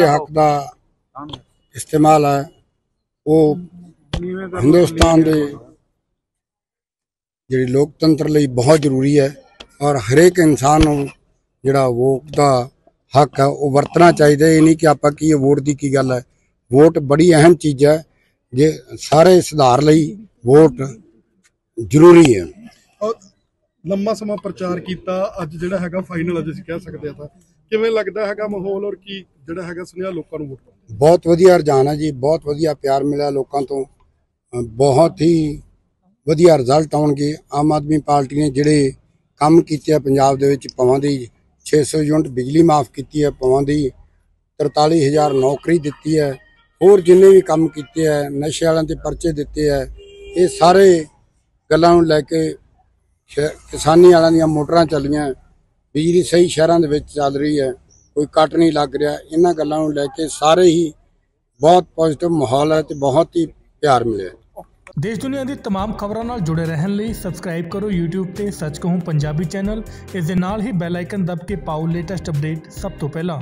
ਦੇ ਹੱਕ ਦਾ ਇਸਤੇਮਾਲ ਹੈ, ਉਹ ਹਿੰਦੁਸਤਾਨ ਦੇ ਜਿਹੜੀ ਲੋਕਤੰਤਰ ਲਈ ਬਹੁਤ ਜ਼ਰੂਰੀ ਹੈ ਔਰ ਹਰੇਕ ਇਨਸਾਨ ਨੂੰ ਜਿਹੜਾ ਵੋਟ ਦਾ ਹੱਕ ਹੈ, ਉਹ ਵਰਤਣਾ ਚਾਹੀਦਾ ਇਹ ਨਹੀਂ ਕਿ ਆਪਾਂ ਕੀ ਵੋਟ ਦੀ ਕੀ ਗੱਲ ਹੈ। ਵੋਟ ਬੜੀ ਅਹਿਮ ਚੀਜ਼ ਹੈ, ਜੇ ਸਾਰੇ ਸੁਧਾਰ ਲਈ ਵੋਟ ਜ਼ਰੂਰੀ ਹੈ। ਔਰ ਲੰਮਾ ਸਮਾਂ ਪ੍ਰਚਾਰ ਕੀਤਾ, ਅੱਜ ਜਿਹੜਾ ਹੈਗਾ ਫਾਈਨਲ ਅੱਜ ਅਸੀਂ ਕਹਿ ਸਕਦੇ ਆ ਤਾਂ। ਕਿਵੇਂ ਲੱਗਦਾ ਹੈਗਾ ਮਾਹੌਲ ਔਰ ਕੀ ਜਿਹੜਾ ਹੈਗਾ ਸੁਨੇਹਾ ਲੋਕਾਂ ਨੂੰ ਵੋਟ ਪਾਉਣ ਬਹੁਤ ਵਧੀਆ ਰੁਝਾਨ ਹੈ ਜੀ, ਬਹੁਤ ਵਧੀਆ ਪਿਆਰ ਮਿਲਿਆ ਲੋਕਾਂ ਤੋਂ। ਬਹੁਤ ਹੀ ਵਧੀਆ ਰਿਜ਼ਲਟ ਆਉਣਗੇ। ਆਮ ਆਦਮੀ ਪਾਰਟੀ ਨੇ ਜਿਹੜੇ ਕੰਮ ਕੀਤੇ ਆ ਪੰਜਾਬ ਦੇ ਵਿੱਚ ਪਵਾਂ ਦੀ 600 ਯੂਨਿਟ ਬਿਜਲੀ ਮਾਫ ਕੀਤੀ ਹੈ ਪਵਾਂ ਦੀ 43000 ਨੌਕਰੀ ਦਿੱਤੀ ਹੈ, ਹੋਰ ਜਿੰਨੇ ਵੀ ਕੰਮ ਕੀਤੇ ਆ, ਨਸ਼ੇ ਵਾਲਿਆਂ ਦੇ ਪਰਚੇ ਦਿੱਤੇ ਆ, ਇਹ ਸਾਰੇ ਗੱਲਾਂ ਨੂੰ ਲੈ ਕੇ ਸ਼ਹਿ- ਕਿਸਾਨੀ ਵਾਲਿਆਂ ਦੀਆਂ ਮੋਟਰਾਂ ਚੱਲੀਆਂ, ਬਿਜਲੀ ਸਹੀ ਸ਼ਹਿਰਾਂ ਦੇ ਵਿੱਚ ਚੱਲ ਰਹੀ ਹੈ। ਕੋਈ ਕੱਟ ਨਹੀਂ ਲੱਗ ਰਿਹਾ ਇਹਨਾਂ ਗੱਲਾਂ ਨੂੰ ਲੈ ਕੇ ਸਾਰੇ ਹੀ ਬਹੁਤ ਪੋਜ਼ਿਟਿਵ ਮਾਹੌਲ ਹੈ ਤੇ ਬਹੁਤ ਹੀ ਪਿਆਰ ਮਿਲਿਆ ਦੇਸ਼ ਦੁਨੀਆ ਦੀ तमाम ਖਬਰਾਂ ਨਾਲ ਜੁੜੇ ਰਹਿਣ ਲਈ ਸਬਸਕ੍ਰਾਈਬ ਕਰੋ YouTube ਤੇ ਸੱਚ ਕਹੂੰ ਪੰਜਾਬੀ ਚੈਨਲ ਇਸ ਦੇ ਨਾਲ ਹੀ ਬੈਲ ਆਈਕਨ ਦਬ ਕੇ ਪਾਓ ਲੇਟੈਸਟ ਅਪਡੇਟ ਸਭ ਤੋਂ ਪਹਿਲਾਂ